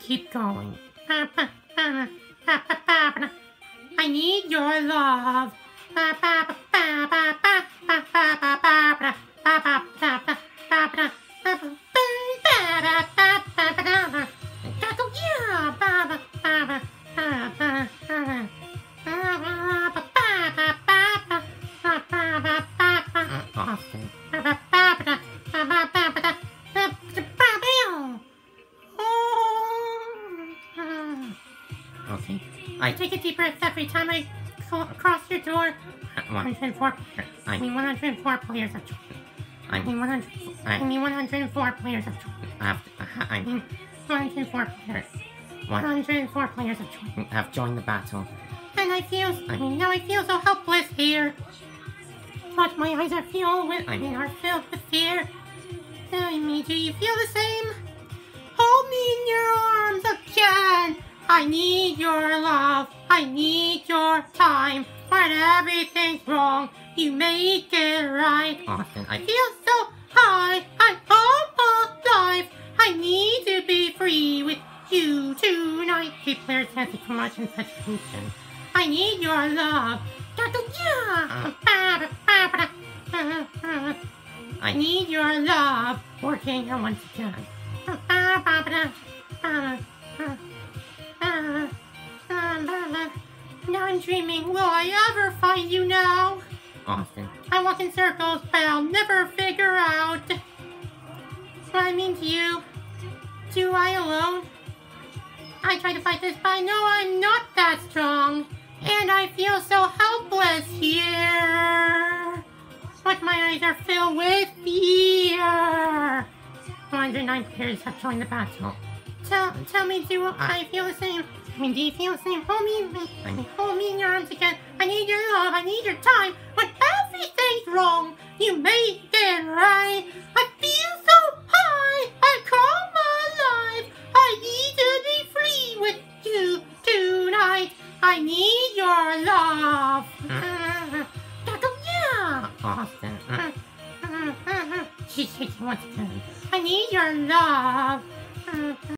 Keep going. I need your love. Okay. I take a deep breath every time I go across your door. Uh, what? 104. I mean 104 players have joined. I mean 100. I mean 104 players joined. I have, uh, I mean 104 players. 104 players have joined. have joined the battle. And I feel, I mean, now I feel so helpless here. But my eyes are filled with, I mean, are filled with fear. I mean, do you feel the same? Hold me in your arms. I need your love. I need your time. When everything's wrong, you make it right. Oh, Austin, I I, feel so high. I'm all alive. I need to be free with you tonight. Keep players dancing too much in saturation. I need your love. Uh. I need your love. Working here once again. Now I'm dreaming. Will I ever find you now? Austin, I walk in circles, but I'll never figure out what I mean to you. Do I alone? I try to fight this, but I know I'm not that strong. And I feel so helpless here. But my eyes are filled with fear. 109 players have joined the battle. Oh. Tell, tell me, do I feel the same? I mean, do you feel the same? Hold me, I mean, hold me in your arms again. I need your love. I need your time. When everything's wrong, you make it right. I feel so high. I come alive. I need to be free with you tonight. I need your love. Hmm. yeah. Uh, Austin, She's shaking once again. I need your love. Hmm, hmm.